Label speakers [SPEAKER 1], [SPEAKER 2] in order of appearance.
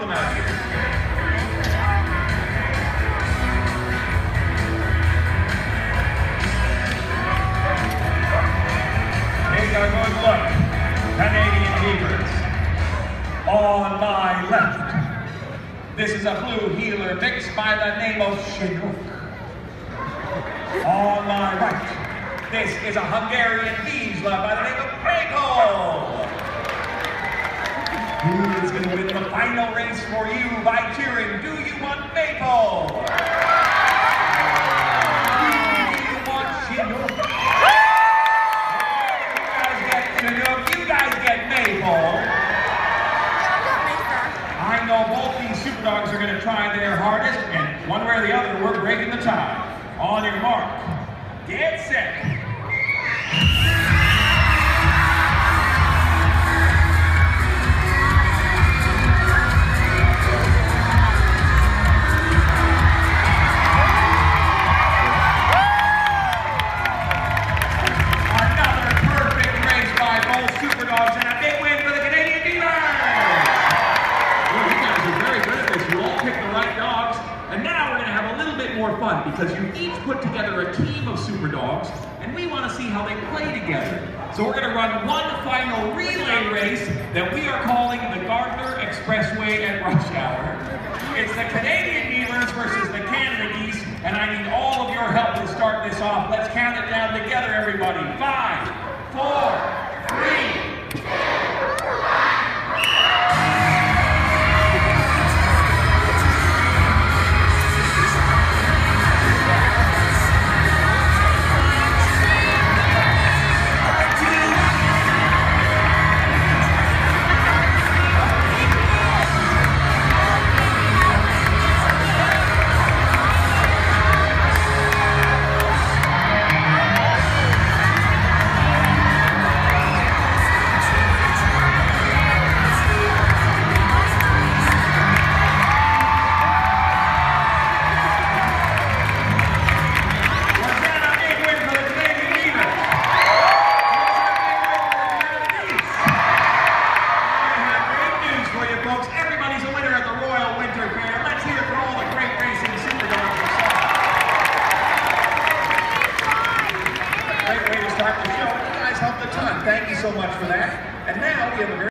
[SPEAKER 1] them out here. A good look. Canadian Beavers. On my left, this is a blue heeler mixed by the name of Chinook. On my right, this is a Hungarian Vizsla by the name of Prego. Final race for you by cheering, do you want Maple? I know both these super dogs are going to try their hardest, and one way or the other, we're breaking the tie. On your mark, get set. Dogs, and a big win for the Canadian Beavers.
[SPEAKER 2] Well, you guys are very good at this. You all picked the right dogs. And now we're going to have a little bit more fun because you each put together a team of super dogs, and we want to see how they play together.
[SPEAKER 1] So we're going to run one final relay race that we are calling the Gardiner Expressway at rush hour. It's the Canadian Beavers versus the Canada Geese, and I need all of your help to start this off. Let's count it down together, everybody. Five, four, start the show. You guys helped a ton. Thank you so much for that. And now we have a very